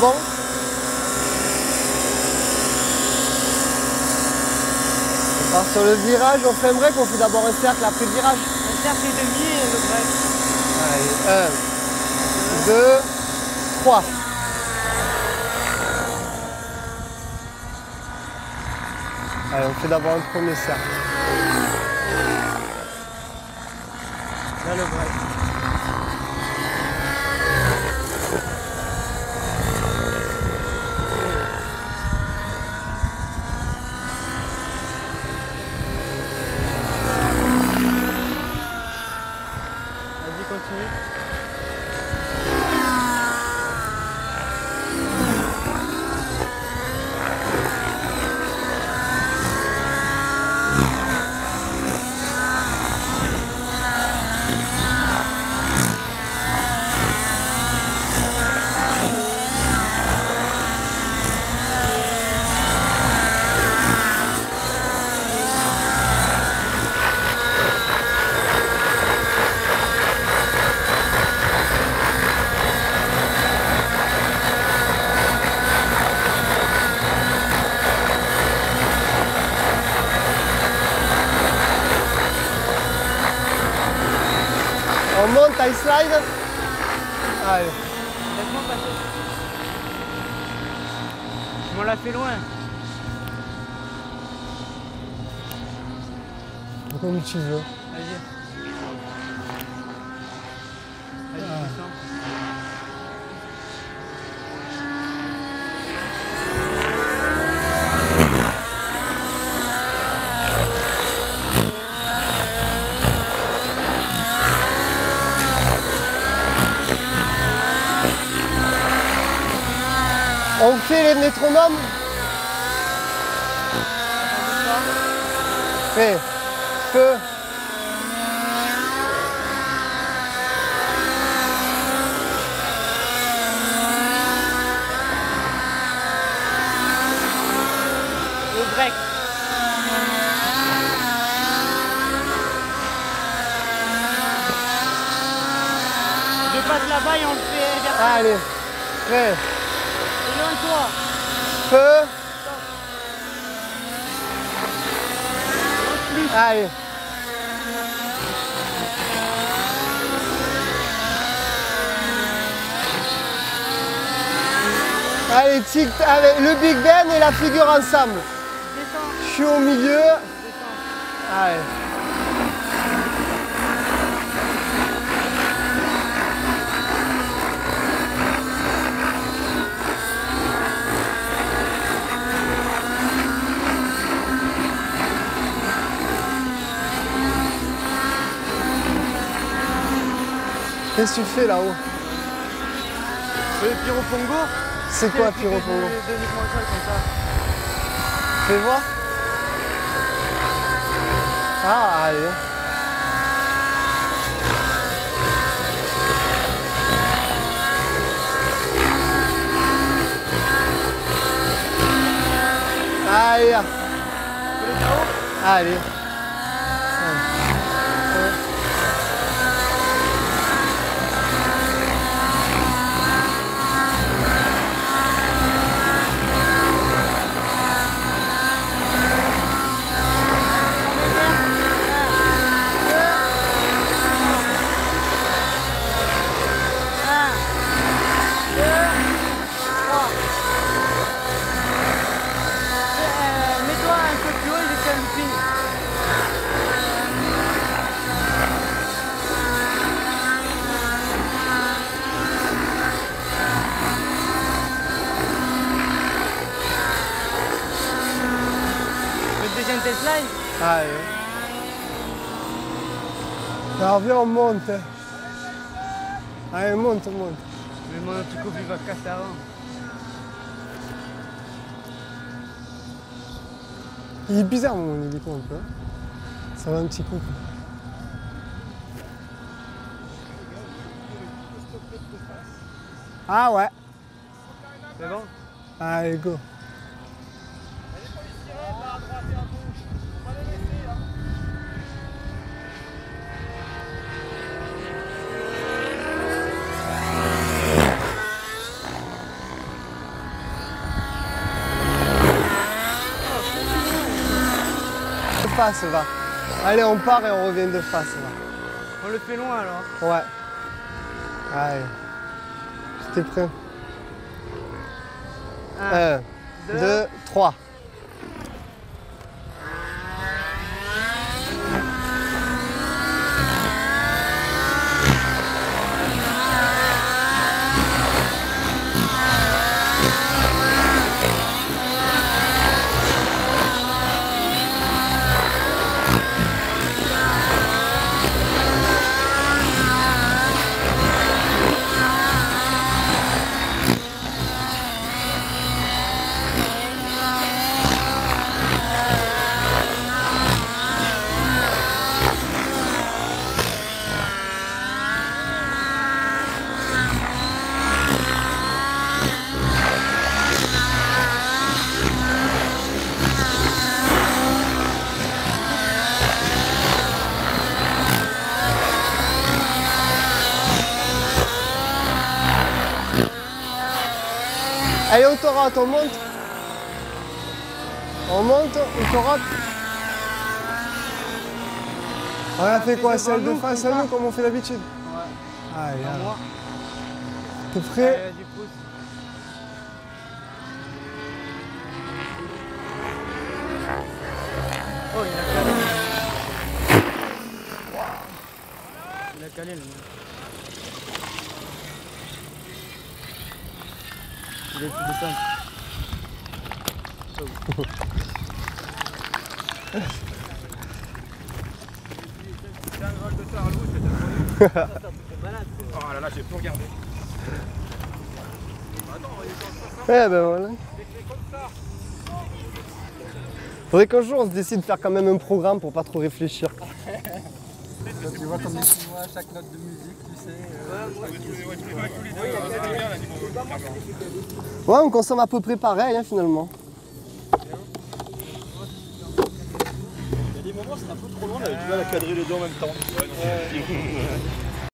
On part sur le virage, on un break, on fait d'abord un cercle après le virage. Un cercle et demi et le break. Allez, 1, 2, 3. Allez, on fait d'abord un premier cercle. Là le break. Vas-y, continue. On high slide. Allez. Laisse-moi passer. Je m'en l'a fait loin. Comme tu veux. Vas-y. Vas-y, Ah. descends. On fait les métronomes Fais. Feu. Le break. Je passe là-bas et on le fait vers Allez. Éloigne-toi. Feu. Allez. Allez, tic, avec le Big Ben et la figure ensemble. Descends. Je suis au milieu. Descends. Allez. Qu'est-ce que tu fais là-haut Le pyropongo. C'est quoi Pyropongo. Fais voir. Ah, allez. Allez. Allez. Un, deux, trois. Euh, Mets-toi un peu plus haut et je fais un looping. Le deuxième test slide viens, on monte. Allez, monte, monte. Mais mon anticoup il va casser avant. Il est bizarre mon hélico un peu. hein. Ça va un petit coup. Ah ouais. C'est bon? Allez, go. Face, va. Allez, on part et on revient de face, va. On le fait loin alors. Ouais. Allez. J'étais prêt. Un, 1, 2, 3. Allez, autoroute, on monte. On monte, autoroute. On a fait quoi Celle de face à nous, comme on fait d'habitude Ouais. Allez, allez. T'es prêt. Oh, il a calé. Il a calé le mec. Oh là là, j'ai tout regardé. Ouais, ben voilà. Faudrait qu'un jour on se décide de faire quand même un programme pour pas trop réfléchir. Tu vois comme les Chinois, chaque note de musique, tu sais. euh, Ouais, on consomme à peu près pareil hein, finalement. Il y a des moments, c'est un peu trop long, on avait du mal à cadrer les deux en même temps.